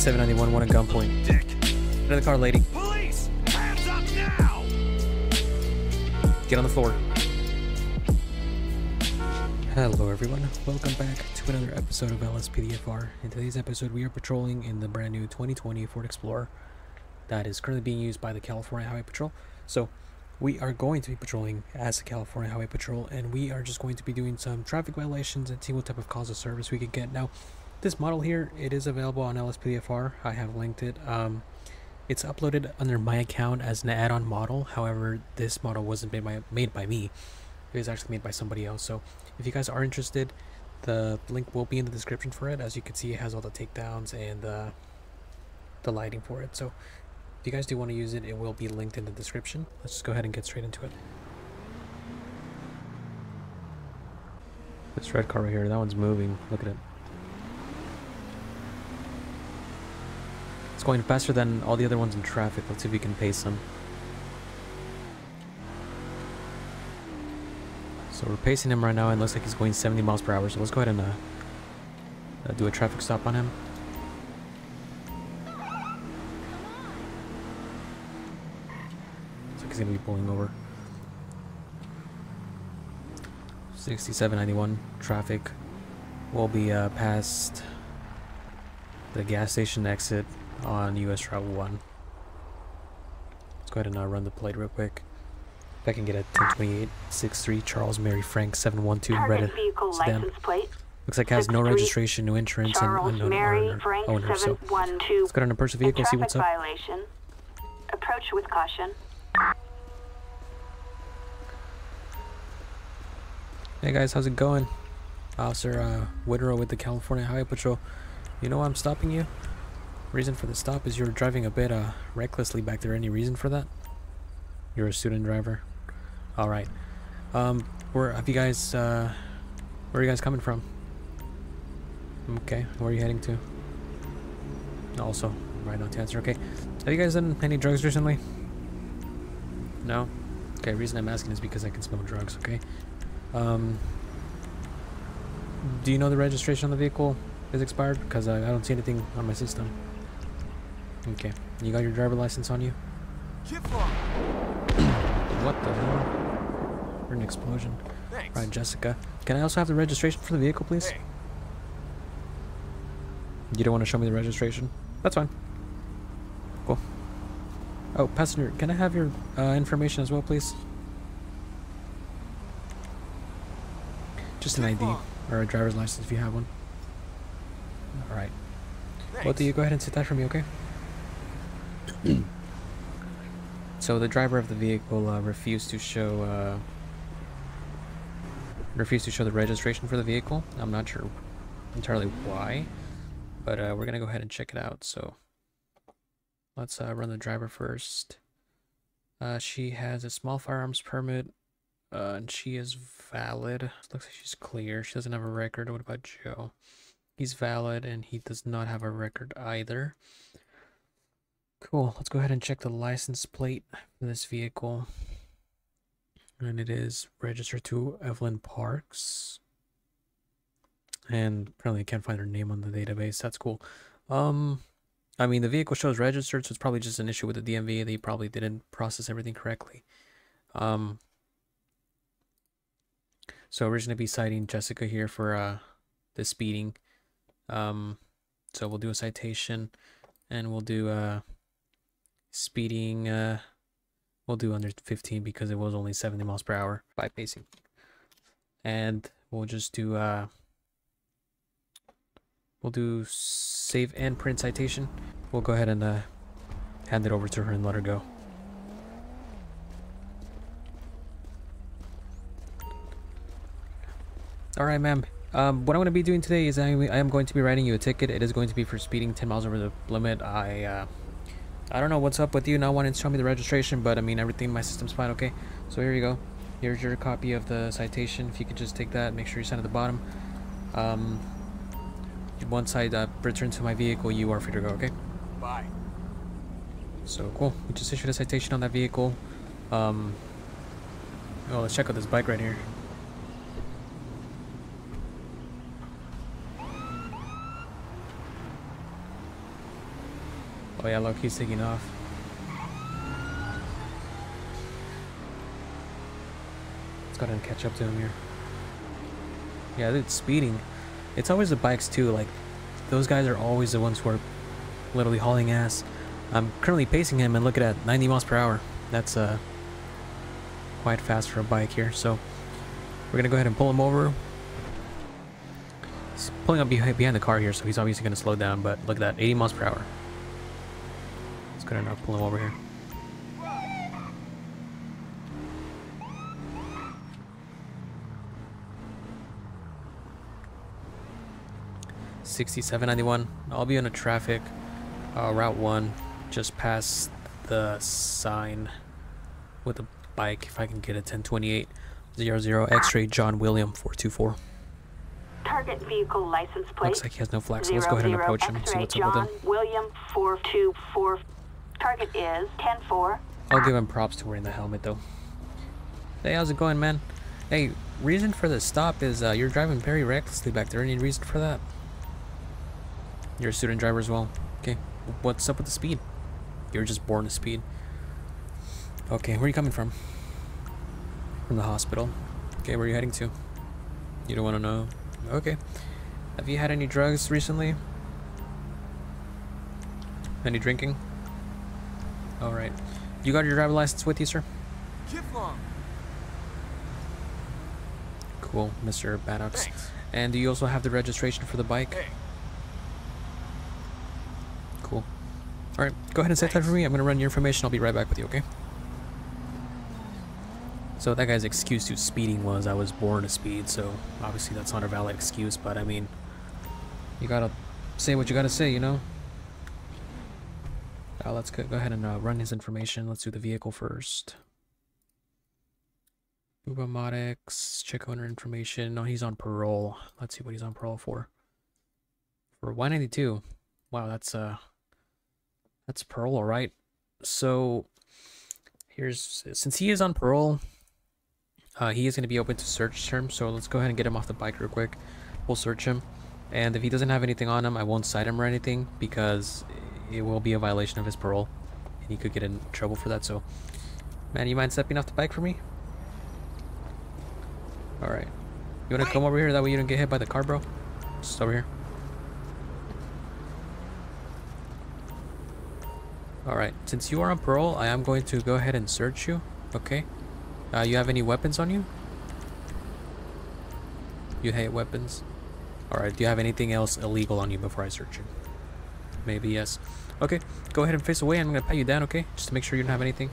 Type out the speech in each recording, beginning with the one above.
6791, one at gunpoint. Dick. Get in the car, lady. Police! Hands up now! Get on the floor. Hello everyone, welcome back to another episode of LSPDFR. In today's episode we are patrolling in the brand new 2020 Ford Explorer that is currently being used by the California Highway Patrol. So we are going to be patrolling as the California Highway Patrol and we are just going to be doing some traffic violations and see what type of calls of service we could get. Now this model here, it is available on LSPDFR. I have linked it. Um, it's uploaded under my account as an add-on model. However, this model wasn't made by, made by me. It was actually made by somebody else. So if you guys are interested, the link will be in the description for it. As you can see, it has all the takedowns and uh, the lighting for it. So if you guys do want to use it, it will be linked in the description. Let's just go ahead and get straight into it. This red car right here, that one's moving. Look at it. It's going faster than all the other ones in traffic. Let's see if we can pace them. So we're pacing him right now and looks like he's going 70 miles per hour. So let's go ahead and uh, uh, do a traffic stop on him. Looks like he's gonna be pulling over. 6791 traffic will be uh, past the gas station exit on US Route 1. Let's go ahead and uh, run the plate real quick. If I can get a 102863 Charles Mary Frank 712 red Target vehicle sedan. license plate. Looks like it has no registration, no insurance, Charles and unknown Mary owner. Frank owner. So 712. let's go down and approach the vehicle, see what's up. violation. Approach with caution. Hey guys, how's it going? Officer uh, with the California Highway Patrol. You know why I'm stopping you? Reason for the stop is you're driving a bit uh, recklessly back there. Any reason for that? You're a student driver. All right. Um, where have you guys? Uh, where are you guys coming from? Okay, where are you heading to? Also, right on to answer. Okay, have you guys done any drugs recently? No. Okay, reason I'm asking is because I can smell drugs. Okay. Um, do you know the registration on the vehicle is expired? Because I, I don't see anything on my system. Okay. You got your driver license on you? What the hell? Heard an explosion. Thanks. Right, Jessica. Can I also have the registration for the vehicle, please? Hey, You don't want to show me the registration? That's fine. Cool. Oh, passenger, can I have your uh, information as well, please? Just an ID or a driver's license if you have one. All right. thanks. Well, do you go ahead and sit that for me, okay? So the driver of the vehicle uh, refused to show uh, refused to show the registration for the vehicle. I'm not sure entirely why, but uh, we're gonna go ahead and check it out. So let's uh, run the driver first. Uh, she has a small firearms permit, uh, and she is valid. Looks like she's clear. She doesn't have a record. What about Joe? He's valid and he does not have a record either. Cool. Let's go ahead and check the license plate for this vehicle. And it is registered to Evelyn Parks. And apparently I can't find her name on the database. That's cool. Um I mean the vehicle shows registered, so it's probably just an issue with the DMV. They probably didn't process everything correctly. Um so we're just gonna be citing Jessica here for uh the speeding. Um, so we'll do a citation, and we'll do uh speeding. Uh, we'll do under 15 because it was only 70 miles per hour by pacing, and we'll just do uh we'll do save and print citation. We'll go ahead and uh hand it over to her and let her go. All right, ma'am. Um, what I'm going to be doing today is I, I am going to be writing you a ticket. It is going to be for speeding 10 miles over the limit. I, uh, I don't know what's up with you not wanting to show me the registration, but I mean, everything in my system's fine, okay? So here you go. Here's your copy of the citation. If you could just take that, make sure you sign at the bottom. Um, once I uh, return to my vehicle, you are free to go, okay? Bye. So cool. We just issued a citation on that vehicle. Um, oh, let's check out this bike right here. Oh yeah, look, he's taking off. Let's go ahead and catch up to him here. Yeah, it's speeding. It's always the bikes too, like, those guys are always the ones who are literally hauling ass. I'm currently pacing him and look at 90 miles per hour. That's uh, quite fast for a bike here, so we're gonna go ahead and pull him over. He's pulling up behind, behind the car here, so he's obviously gonna slow down, but look at that, 80 miles per hour. Let's go ahead pull him over here. Sixty-seven ninety-one. I'll be on a traffic uh, route one, just past the sign with a bike. If I can get a ten twenty-eight zero zero X-ray John William four two four. Target vehicle license plate. Looks like he has no flags. So let's go ahead and approach him see what's up with John him. William 424. Target is 104. I'll give him props to wearing the helmet though. Hey, how's it going, man? Hey, reason for the stop is uh, you're driving very recklessly back there. Any reason for that? You're a student driver as well. Okay, what's up with the speed? You're just born to speed. Okay, where are you coming from? From the hospital. Okay, where are you heading to? You don't want to know? Okay. Have you had any drugs recently? Any drinking? Alright. You got your driver license with you, sir? Kiflong. Cool, Mr. Baddox. Thanks. And do you also have the registration for the bike? Hey. Cool. Alright, go ahead and set that for me. I'm gonna run your information. I'll be right back with you, okay? So that guy's excuse to speeding was I was born to speed, so obviously that's not a valid excuse, but I mean, you gotta say what you gotta say, you know? Uh, let's go, go ahead and uh, run his information. Let's do the vehicle first. Ubermatics, check owner information. No, he's on parole. Let's see what he's on parole for. For 192. Wow, that's uh that's parole, all right. So here's since he is on parole, uh, he is going to be open to search terms. So let's go ahead and get him off the bike real quick. We'll search him, and if he doesn't have anything on him, I won't cite him or anything because it will be a violation of his parole, and he could get in trouble for that. So, man, you mind stepping off the bike for me? All right. You want to come over here? That way you don't get hit by the car, bro. Just over here. Alright, since you are on parole, I am going to go ahead and search you. Okay. Uh, you have any weapons on you? You hate weapons? Alright, do you have anything else illegal on you before I search you? Maybe yes. Okay, go ahead and face away. I'm gonna pat you down, okay? Just to make sure you don't have anything.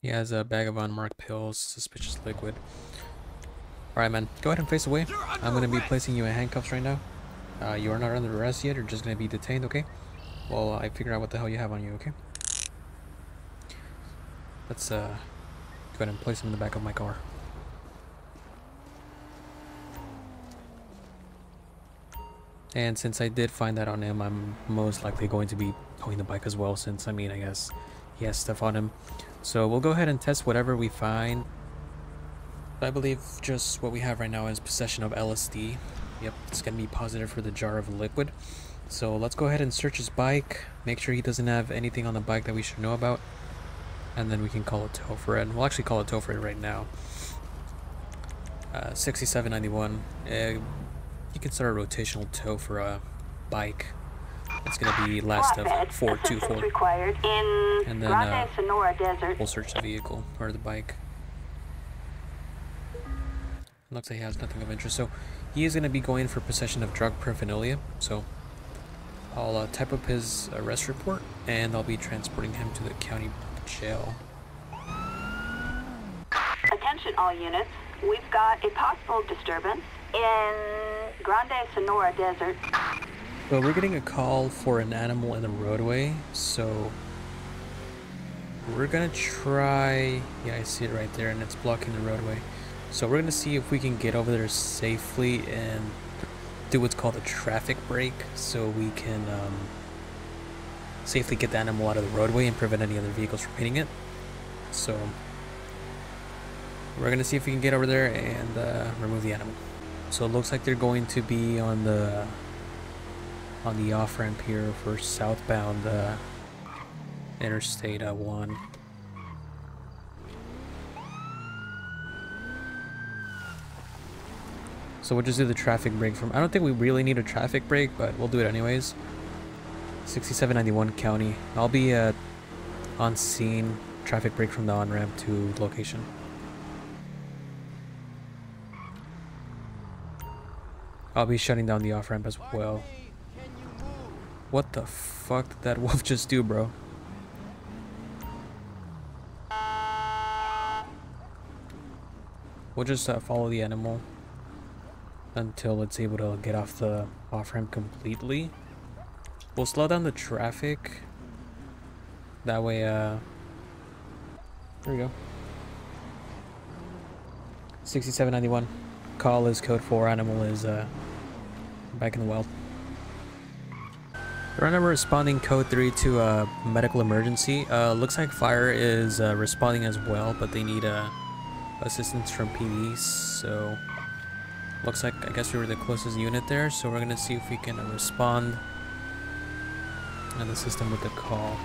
He has a bag of unmarked pills, suspicious liquid. Alright, man. Go ahead and face away. I'm going to be placing you in handcuffs right now. Uh, you are not under arrest yet. You're just going to be detained, okay? Well, I figure out what the hell you have on you, okay? Let's uh, go ahead and place him in the back of my car. And since I did find that on him, I'm most likely going to be towing the bike as well, since, I mean, I guess he has stuff on him. So we'll go ahead and test whatever we find. I believe just what we have right now is possession of LSD. Yep, it's gonna be positive for the jar of liquid. So let's go ahead and search his bike. Make sure he doesn't have anything on the bike that we should know about. And then we can call a tow for it. We'll actually call a tow for it right now. Uh, 6791. Uh, you can start a rotational tow for a bike. It's gonna be last of Flatbed. 424. Assistance required in And then, uh, Senora Desert. We'll search the vehicle or the bike. Looks like he has nothing of interest. So he is going to be going for possession of drug paraphernalia. So I'll uh, type up his arrest report and I'll be transporting him to the county jail. Attention all units. We've got a possible disturbance in Grand Senora Desert. Well, we're getting a call for an animal in the roadway. So we're to try. Yeah, I see it right there and it's blocking the roadway. So we're gonna see if we can get over there safely and do what's called a traffic break, so we can um, safely get the animal out of the roadway and prevent any other vehicles from hitting it. So We're gonna see if we can get over there and uh, remove the animal. So it looks like they're going to be on the on the off ramp here for southbound uh, Interstate uh, one. So we'll just do the traffic break from. I don't think we really need a traffic break, but we'll do it anyways. 6791 County. I'll be uh, on scene. Traffic break from the on ramp to location. I'll be shutting down the off ramp as well. What the fuck did that wolf just do, bro? We'll just uh, follow the animal until it's able to get off the off ramp completely. We'll slow down the traffic. That way, uh, there we go. 6791. Call is code 4. Animal is uh, back in the wild. Right now we're responding code 3 to a medical emergency. Uh, looks like fire is uh, responding as well, but they need uh, assistance from PD, so... Looks like, I guess we were the closest unit there, so we're gonna see if we can uh, respond and the system with the call.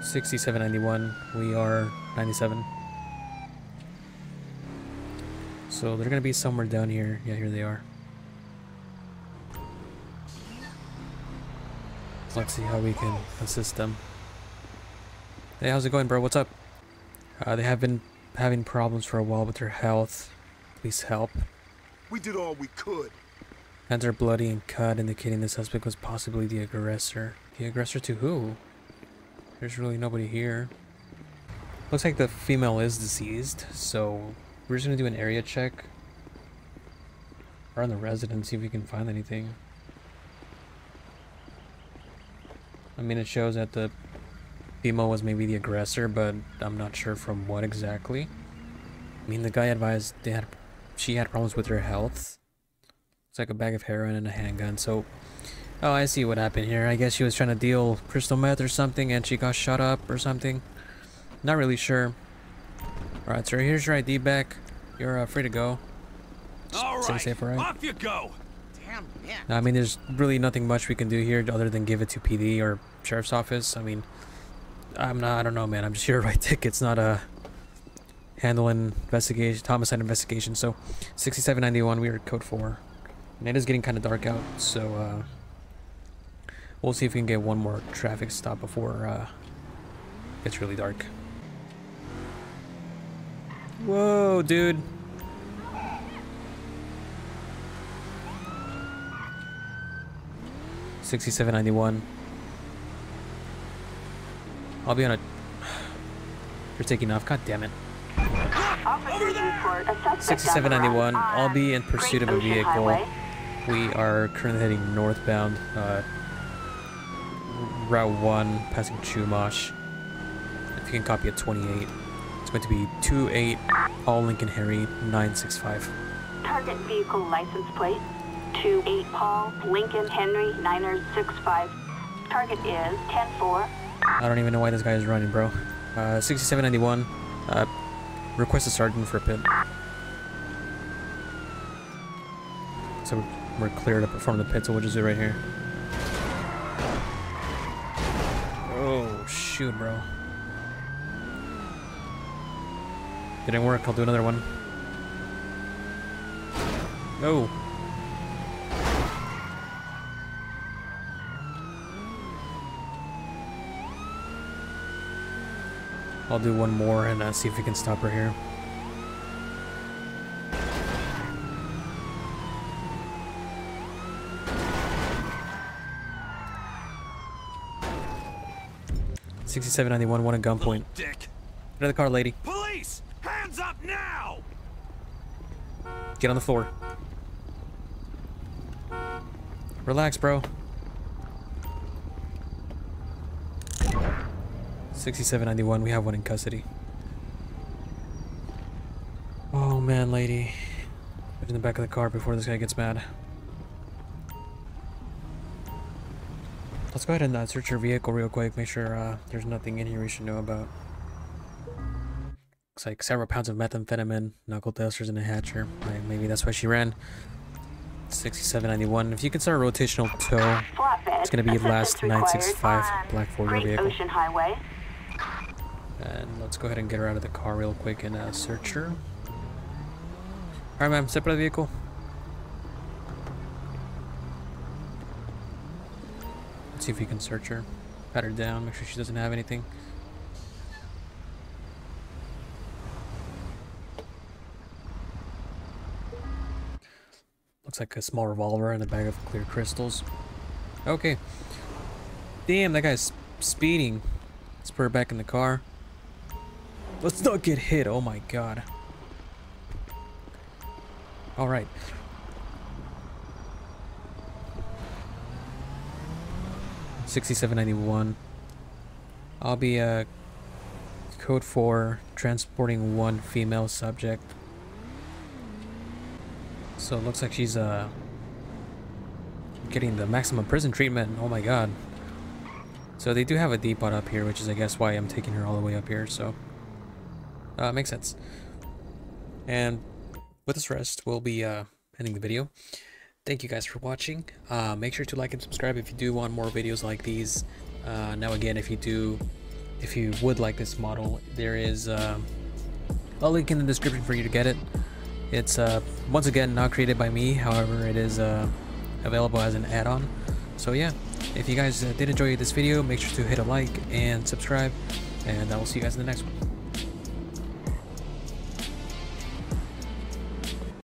6791, we are 97. So they're gonna be somewhere down here. Yeah, here they are. Let's see how we can assist them. Hey, how's it going, bro? What's up? Uh, they have been having problems for a while with their health. Please help. We did all we could. Hands are bloody and cut, indicating the suspect was possibly the aggressor. The aggressor to who? There's really nobody here. Looks like the female is deceased, so we're just gonna do an area check. Around the residence, see if we can find anything. I mean, it shows that the female was maybe the aggressor, but I'm not sure from what exactly. I mean, the guy advised they had, she had problems with her health. It's like a bag of heroin and a handgun, so... Oh, I see what happened here. I guess she was trying to deal crystal meth or something and she got shot up or something. Not really sure. Alright, sir, here's your ID back. You're uh, free to go. All Stay right, safe, alright? off you go. I mean, there's really nothing much we can do here other than give it to PD or sheriff's office. I mean, I'm not. I don't know, man. I'm just here to write tickets, not uh handling investigation, homicide investigation. So, 6791, we are code four, and it is getting kind of dark out. So, uh, we'll see if we can get one more traffic stop before uh, it gets really dark. Whoa, dude. Sixty-seven ninety-one. I'll be on a. You're taking off. God damn it. Officers report 6791. on the run I'll be in pursuit of a vehicle. We are currently heading northbound, uh, Route 1, passing Chumash. If you can copy at 28. It's going to be 28 All Lincoln Harry 965. Target vehicle license plate 28 Paul Lincoln Henry Niners 65. Target is 10-4. I don't even know why this guy is running, bro. Uh, 6791. Uh, request a sergeant for a pit. So we're- clear to perform the pit, so we'll just do it right here. Oh, shoot, bro. Didn't work, I'll do another one. No. I'll do one more and uh, see if we can stop her here. Sixty-seven ninety-one. One at gunpoint. Dick. The car, lady. Police, hands up now. Get on the floor. Relax, bro. 6791, we have one in custody. Oh man, lady. Get in the back of the car before this guy gets mad. Let's go ahead and uh, search your vehicle real quick, make sure uh, there's nothing in here we should know about. Looks like several pounds of methamphetamine, knuckle dusters, and a hatcher. Right, maybe that's why she ran. 6791. If you consider rotational tow, It's gonna be last 965 on Black Great vehicle. Ocean Highway. Let's go ahead and get her out of the car real quick and uh, search her. Alright, ma'am, step out of the vehicle. Let's see if we can search her. Pat her down, make sure she doesn't have anything. Looks like a small revolver and a bag of clear crystals. Okay. Damn, that guy's speeding. Let's put her back in the car. Let's not get hit. Oh my god. Alright. Sixty-seven ninety-one. I'll be uh code for transporting one female subject. So it looks like she's uh getting the maximum prison treatment. Oh my god. So they do have a depot up here, which is I guess why I'm taking her all the way up here, so uh makes sense. And with this rest, we'll be uh ending the video. Thank you guys for watching. Uh, make sure to like and subscribe if you do want more videos like these. Uh, now again, if you do, if you would like this model, there is uh, a link in the description for you to get it. It's uh, once again not created by me, however, it is uh, available as an add-on. So yeah, if you guys uh, did enjoy this video, make sure to hit a like and subscribe, and I will see you guys in the next one.